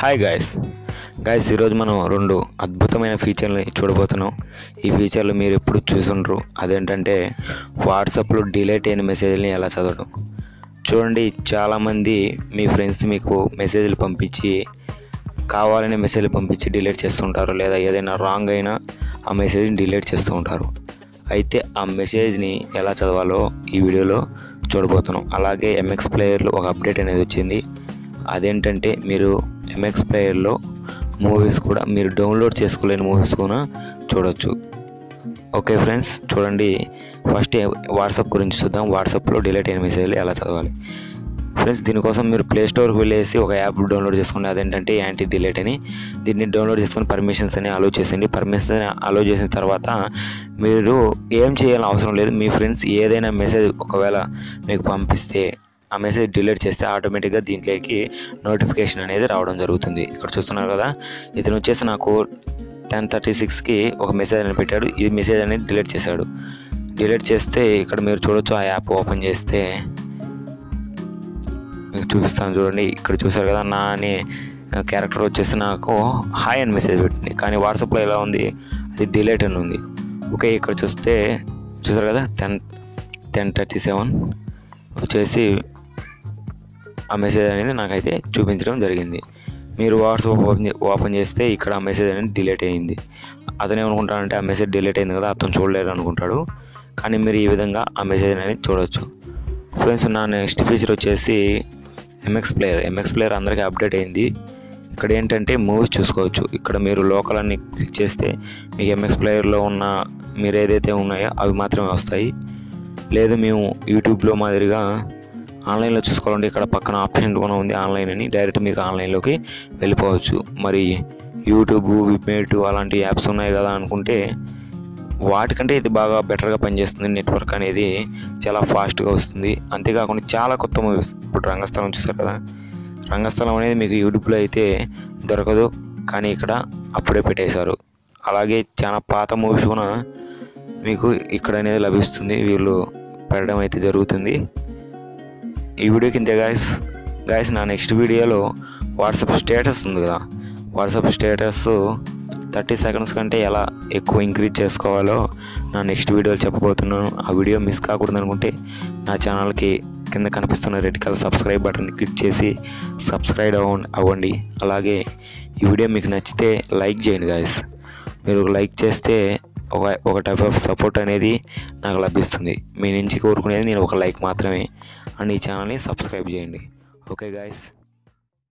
Hi guys guys ఈరోజు మనం రెండు అద్భుతమైన ఫీచర్ని చూడబోతున్నాం. ఈ ఫీచర్లు మీరు ఎప్పుడు చూసుండ్రు? అదేంటంటే వాట్సాప్లో డిలేట్ అయిన మెసేజ్ని ఎలా చదవడం? చూడండి చాలామంది మీ ఫ్రెండ్స్ మీకు మెసేజ్లు పంపించి కావాలనే మెసేజ్లు పంపించి డిలీట్ చేస్తుంటారు. లేదా ఏదైనా రాంగ్ అయినా ఆ మెసేజ్ని డిలీట్ చేస్తూ ఉంటారు. అయితే ఆ మెసేజ్ని ఎలా చదవాలో ఈ వీడియోలో చూడబోతున్నాం. అలాగే ఎంఎక్స్ ప్లేయర్లో ఒక అప్డేట్ అనేది వచ్చింది. అదేంటంటే మీరు ఎంఎక్స్ ప్లేయర్లో మూవీస్ కూడా మీరు డౌన్లోడ్ చేసుకోలేని మూవీస్ కూడా చూడవచ్చు ఓకే ఫ్రెండ్స్ చూడండి. ఫస్ట్ వాట్సాప్ గురించి చూద్దాం. వాట్సాప్లో డిలీట్ అయిన మెసేజ్లు ఎలా చదవాలి? ఫ్రెండ్స్ దీనికోసం మీరు ప్లే స్టోర్కి వెళ్ళేసి ఒక యాప్ డౌన్లోడ్ చేసుకోండి. అదేంటంటే యాంటీ డిలేట్ అని. దీన్ని డౌన్లోడ్ చేసుకొని పర్మిషన్స్ అని అలో చేసేయండి. పర్మిషన్స్ అలో చేసిన తర్వాత మీరు ఏం చేయాలని అవసరం లేదు. మీ ఫ్రెండ్స్ ఏదైనా మెసేజ్ ఒకవేళ మీకు పంపిస్తే ఆ మెసేజ్ డిలీట్ చేస్తే ఆటోమేటిక్గా దీంట్లోకి నోటిఫికేషన్ అనేది రావడం జరుగుతుంది. ఇక్కడ చూస్తున్నారు కదా ఇతను వచ్చేసి నాకు టెన్ థర్టీ సిక్స్కి ఒక మెసేజ్ అని పెట్టాడు. ఈ మెసేజ్ అనేది డిలీట్ చేశాడు. డిలీట్ చేస్తే ఇక్కడ మీరు చూడొచ్చు ఆ యాప్ ఓపెన్ చేస్తే మీకు చూపిస్తాను చూడండి. ఇక్కడ చూసారు కదా నా అనే క్యారెక్టర్ వచ్చేసి నాకు హాయ్ అని మెసేజ్ పెట్టింది. కానీ వాట్సాప్లో ఎలా ఉంది? అది డిలీట్ అని ఉంది. ఓకే ఇక్కడ చూస్తే చూసారు కదా టెన్ టెన్ థర్టీ సెవెన్ వచ్చేసి ఆ మెసేజ్ అనేది నాకైతే చూపించడం జరిగింది. మీరు వాట్సాప్ ఓపెన్ ఓపెన్ చేస్తే ఇక్కడ ఆ మెసేజ్ అనేది డిలీట్ అయ్యింది అతను ఏమనుకుంటాడంటే ఆ మెసేజ్ డిలీట్ అయింది కదా అతను చూడలేరు అనుకుంటాడు. కానీ మీరు ఈ విధంగా ఆ మెసేజ్ అనేది చూడవచ్చు ఫ్రెండ్స్ నా నెక్స్ట్ ఫీచర్ వచ్చేసి ఎంఎక్స్ ప్లేయర్ ఎంఎక్స్ ప్లేయర్ అందరికీ అప్డేట్ అయింది. ఇక్కడ ఏంటంటే మూవీస్ చూసుకోవచ్చు. ఇక్కడ మీరు లోకల్ అన్ని క్లిక్ చేస్తే మీకు ఎంఎక్స్ ప్లేయర్లో ఉన్న మీరు ఏదైతే ఉన్నాయో అవి మాత్రమే వస్తాయి. లేదు మేము యూట్యూబ్లో మాదిరిగా ఆన్లైన్లో చూసుకోవాలంటే ఇక్కడ పక్కన ఆప్షన్ కూడా ఉంది ఆన్లైన్ అని. డైరెక్ట్ మీకు ఆన్లైన్లోకి వెళ్ళిపోవచ్చు. మరి యూట్యూబ్ విప్మేట్ అలాంటి యాప్స్ ఉన్నాయి కదా అనుకుంటే వాటికంటే ఇది బాగా బెటర్గా పనిచేస్తుంది. నెట్వర్క్ అనేది చాలా ఫాస్ట్గా వస్తుంది. అంతేకాకుండా చాలా కొత్త మూవీస్. ఇప్పుడు రంగస్థలం చూసారు కదా? రంగస్థలం అనేది మీకు యూట్యూబ్లో అయితే దొరకదు. కానీ ఇక్కడ అప్పుడే పెట్టేశారు. అలాగే చాలా పాత మూవీస్ కూడా మీకు ఇక్కడ అనేది లభిస్తుంది. వీళ్ళు పెట్టడం అయితే జరుగుతుంది. ఈ వీడియోకి ఇంతే గాయస్ గాయస్ నా నెక్స్ట్ వీడియోలో వాట్సాప్ స్టేటస్ ఉంది కదా. వాట్సాప్ స్టేటస్ థర్టీ సెకండ్స్ కంటే ఎలా ఎక్కువ ఇంక్రీజ్ చేసుకోవాలో నా నెక్స్ట్ వీడియోలో చెప్పబోతున్నాను. ఆ వీడియో మిస్ కాకూడదు అనుకుంటే నా ఛానల్కి కింద కనిపిస్తున్న red colour subscribe button click చేసి సబ్స్క్రైబ్ అవ్వ అవ్వండి. అలాగే ఈ వీడియో మీకు నచ్చితే లైక్ చేయండి గాయస్ మీరు లైక్ చేస్తే ఒక ఒక టైప్ ఆఫ్ సపోర్ట్ అనేది నాకు లభిస్తుంది. మీ నుంచి కోరుకునేది నేను ఒక లైక్ మాత్రమే. అండ్ ఈ ఛానల్ని సబ్స్క్రైబ్ చేయండి. Okay guys